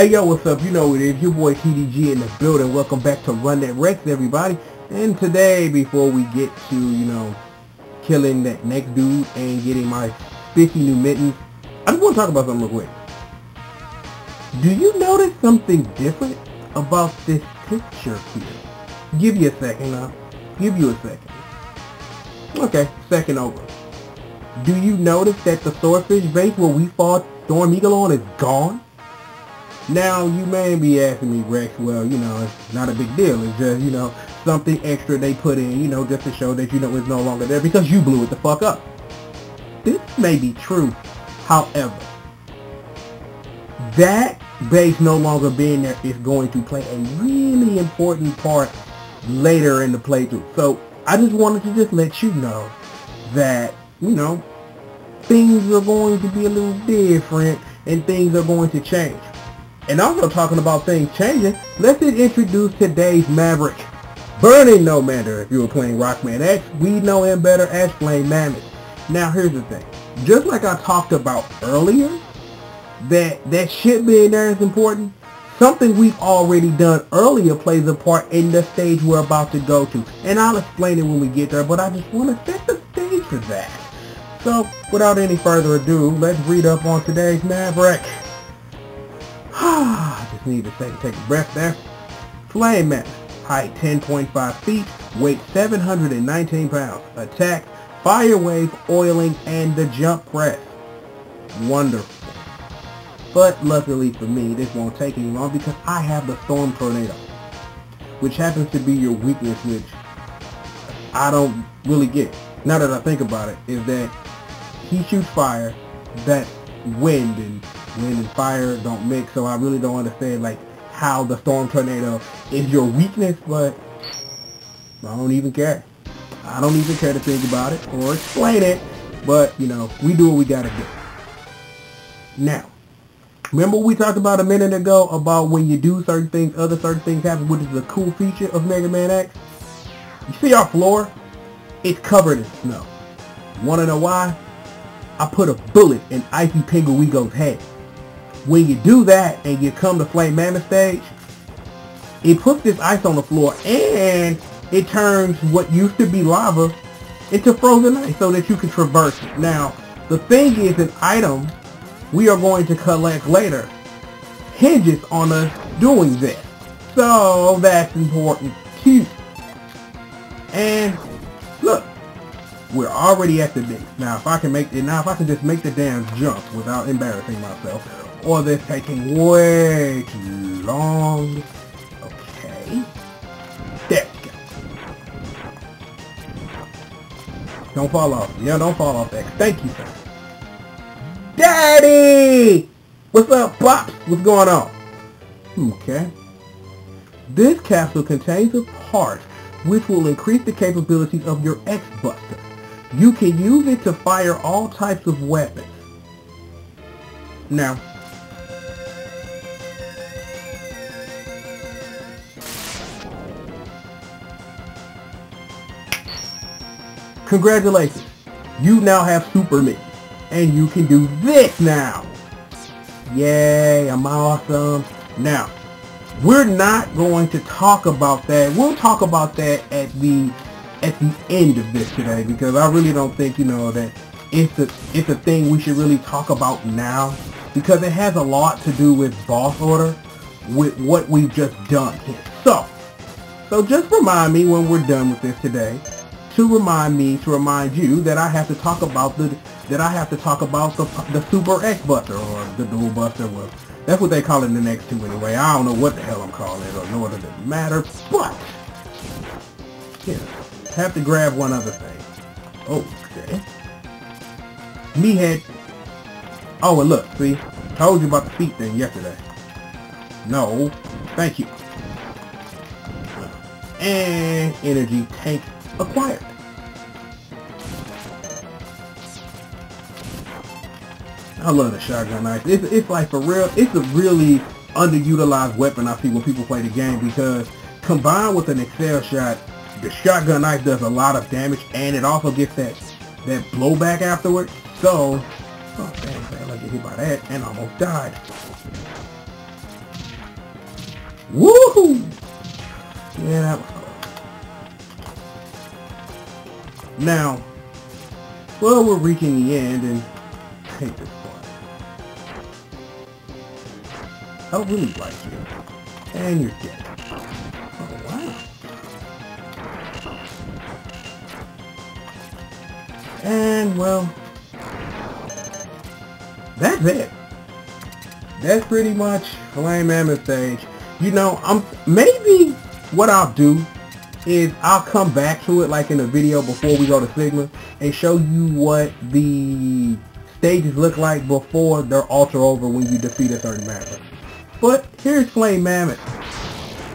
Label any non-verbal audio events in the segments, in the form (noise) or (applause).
Hey yo, what's up? You know it is. Your boy TDG in the building. Welcome back to Run That Rex, everybody. And today, before we get to, you know, killing that next dude and getting my 50 new mittens, I just want to talk about something real quick. Do you notice something different about this picture here? Give you a second now. Give you a second. Okay, second over. Do you notice that the swordfish base where we fought Storm Eagle on is gone? Now, you may be asking me, Rex, well, you know, it's not a big deal. It's just, you know, something extra they put in, you know, just to show that, you know, it's no longer there because you blew it the fuck up. This may be true. However, that base no longer being there is going to play a really important part later in the playthrough. So I just wanted to just let you know that, you know, things are going to be a little different and things are going to change. And also talking about things changing, let's introduce today's Maverick. Burnin' Noumander if you were playing Rockman X, we know him better as Flame Mammoth. Now here's the thing. Just like I talked about earlier, that that shit being there is important, something we've already done earlier plays a part in the stage we're about to go to. And I'll explain it when we get there, but I just want to set the stage for that. So, without any further ado, let's read up on today's Maverick. Need to take, take a breath there. Flame Mammoth, height 10.5 feet, weight 719 pounds, attack, fire wave, oiling, and the jump press. Wonderful. But luckily for me, this won't take any long because I have the Storm Tornado, which happens to be your weakness, which I don't really get. Now that I think about it, is that he shoots fire, that wind, and wind and fire don't mix, so I really don't understand like how the Storm Tornado is your weakness, but I don't even care. I don't even care to think about it or explain it, but you know, we do what we gotta do. Now, Remember we talked about a minute ago about when you do certain things, other certain things happen, which is a cool feature of Mega Man X? You see our floor? It's covered in snow. Wanna know why? I put a bullet in Icy Penguigo's head. When you do that and you come to Flame Mammoth stage, it puts this ice on the floor and it turns what used to be lava into frozen ice so that you can traverse it. Now, the thing is an item we are going to collect later hinges on us doing this. So that's important too. And look, we're already at the base. Now if I can make it now if I can just make the damn jump without embarrassing myself, or this taking way too long. Okay. There we go. Don't fall off. Yeah, don't fall off X. Thank you, sir. Daddy! What's up, Pops? What's going on? Okay. This capsule contains a part which will increase the capabilities of your X-Buster. You can use it to fire all types of weapons. Now, congratulations. You now have Super Me and you can do this now. Yay, I'm awesome. Now, we're not going to talk about that. We'll talk about that at the at the end of this today because I really don't think, you know, that it's a, it's a thing we should really talk about now because it has a lot to do with boss order with what we've just done here. So, so just remind me when we're done with this today to remind me, to remind you that I have to talk about the that I have to talk about the, the Super X Buster or the Dual Buster. Well, that's what they call it in the next two anyway. I don't know what the hell I'm calling it or nor does it matter, but yeah, have to grab one other thing. Oh, okay. Me had. Oh, and look, see, told you about the feet thing yesterday. No, thank you. And energy tank acquired. I love the shotgun knife. It's, it's like for real, it's a really underutilized weapon I see when people play the game because combined with an Excel shot, the shotgun knife does a lot of damage and it also gets that that blowback afterwards. So, oh damn, I get hit by that and almost died. Woohoo! Yeah, that was Now, well, we're reaching the end, and I hate this part. I really like you. And you're dead. Oh, wow. And, well, that's it. That's pretty much Flame Mammoth stage. You know, I'm maybe what I'll do is I'll come back to it like in a video before we go to Sigma and show you what the stages look like before they're alter over when you defeat a certain mammoth. But here's Flame Mammoth.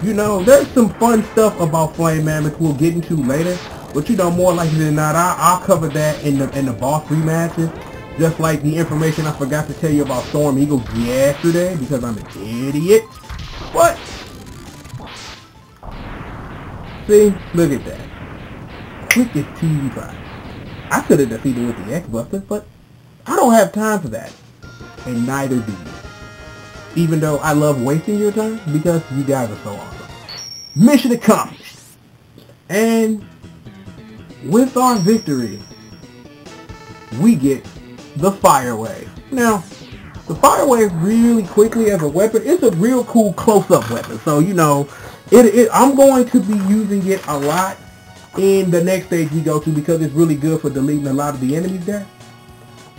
You know, there's some fun stuff about Flame Mammoth we'll get into later, but you know, more likely than not, I, I'll cover that in the in the boss rematches. Just like the information I forgot to tell you about Storm Eagle yesterday because I'm an idiot. But See, look at that. Quick as TV five. I could have defeated with the X-Buster, but I don't have time for that. And neither do you. Even though I love wasting your time because you guys are so awesome. Mission accomplished. And with our victory, we get the Fire Wave. Now, the Fire Wave really quickly as a weapon, it's a real cool close-up weapon. So, you know, it, it, I'm going to be using it a lot in the next stage we go to because it's really good for deleting a lot of the enemies there.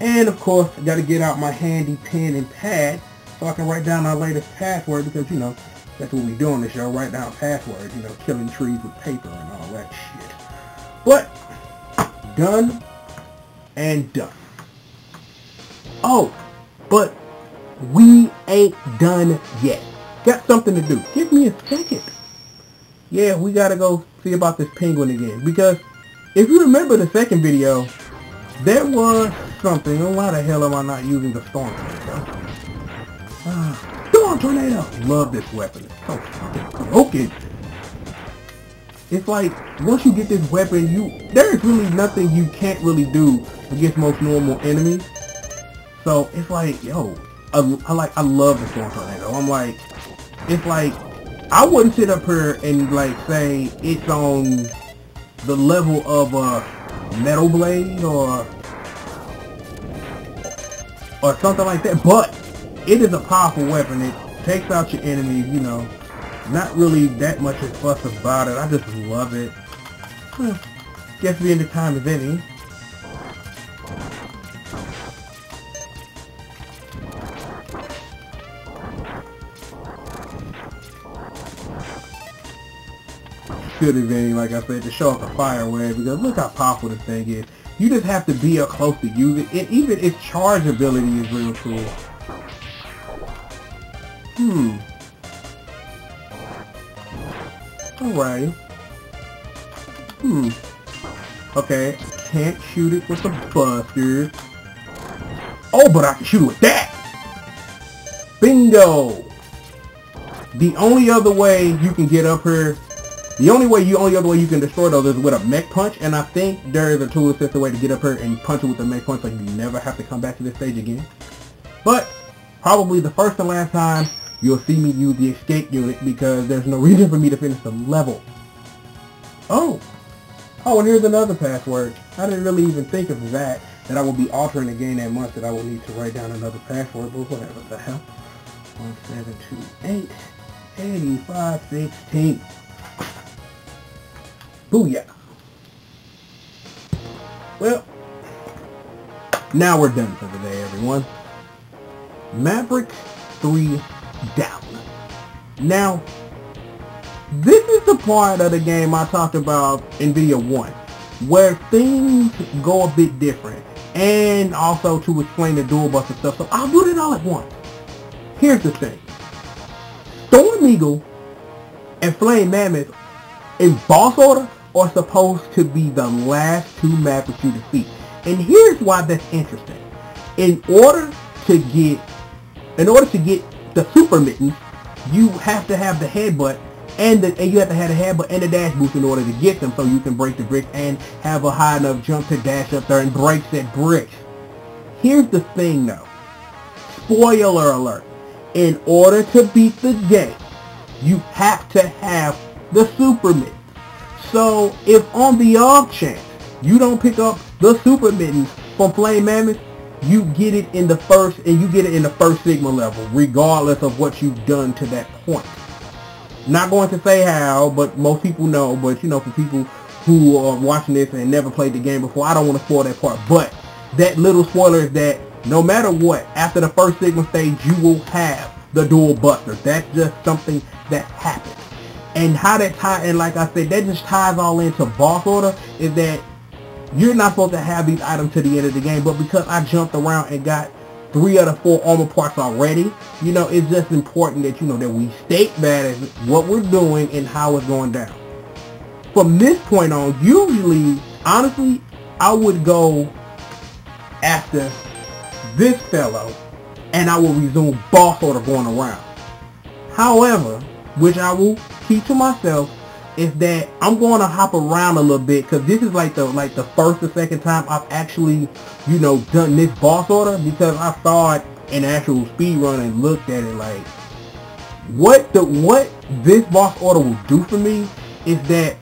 And of course, I got to get out my handy pen and pad so I can write down our latest password because, you know, that's what we do on the show, write down passwords, you know, killing trees with paper and all that shit. But, done and done. Oh, but we ain't done yet. Got something to do. Give me a second yeah, we gotta go see about this penguin again. Because if you remember the second video, there was something. Oh, why the hell am I not using the storm tornado? Uh, storm tornado! Love this weapon. It's so broken. It's like, once you get this weapon, you there's really nothing you can't really do against most normal enemies. So, it's like, yo, I, I like, I love the storm tornado. I'm like, it's like, I wouldn't sit up here and like say it's on the level of a metal blade or or something like that, but it is a powerful weapon. It takes out your enemies, you know. Not really that much of fuss about it. I just love it. Well, guess being the time is any. Should been, like I said, to show off the fire wave because look how powerful this thing is. You just have to be up close to use it. And even its charge ability is real cool. Hmm. Alright. Hmm. Okay, can't shoot it with the buster. Oh, but I can shoot it with that! Bingo! The only other way you can get up here the only way you only other way you can destroy those is with a mech punch, and I think there is a tool assisted way to get up here and punch it with a mech punch so you never have to come back to this stage again. But probably the first and last time you'll see me use the escape unit because there's no (laughs) reason for me to finish the level. Oh. Oh, and here's another password. I didn't really even think of that, that I will be altering again that month that I will need to write down another password, but whatever the hell. 1728 8516. Booyah. Well, now we're done for today, everyone. Maverick 3 down. Now, this is the part of the game I talked about in video 1, where things go a bit different, and also to explain the dual bus and stuff, so I'll do it all at once. Here's the thing. Storm Eagle and Flame Mammoth in boss order are supposed to be the last two maps you defeat. And here's why that's interesting. In order to get, in order to get the super mittens, you have to have the headbutt and, the, and you have to have the headbutt and the dash boost in order to get them so you can break the bricks and have a high enough jump to dash up there and break that brick. Here's the thing though. Spoiler alert. In order to beat the game, you have to have the super mittens. So if on the off chance you don't pick up the super mittens from Flame Mammoth, you get it in the first, and you get it in the first Sigma level, regardless of what you've done to that point. Not going to say how, but most people know, but you know, for people who are watching this and never played the game before, I don't want to spoil that part, but that little spoiler is that no matter what, after the first Sigma stage, you will have the dual buster. That's just something that happens. And how that tie, and like I said, that just ties all into boss order, is that you're not supposed to have these items to the end of the game, but because I jumped around and got three out of four armor parts already, you know, it's just important that, you know, that we state that as what we're doing and how it's going down. From this point on, usually, honestly, I would go after this fellow and I will resume boss order going around. However, which I will keep to myself, is that I'm going to hop around a little bit because this is like the like the first or second time I've actually, you know, done this boss order because I saw it in actual speed run and looked at it like what the what this boss order will do for me is that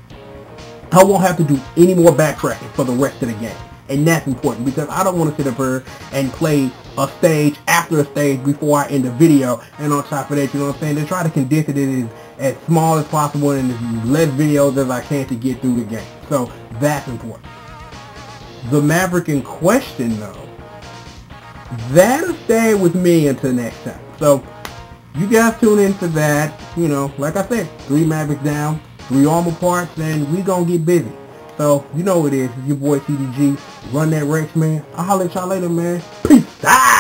I won't have to do any more backtracking for the rest of the game. And that's important because I don't want to sit up here and play a stage after a stage before I end the video. And on top of that, you know what I'm saying? They try to condense it as, as small as possible and as less videos as I can to get through the game. So that's important. The Maverick in question though, that'll stay with me until next time. So you guys tune in for that. You know, like I said, three Mavericks down, three armor parts, and we gonna get busy. So, you know what it is. It's your boy TDG. Run that Rex, man. I'll holler at y'all later, man. Peace out.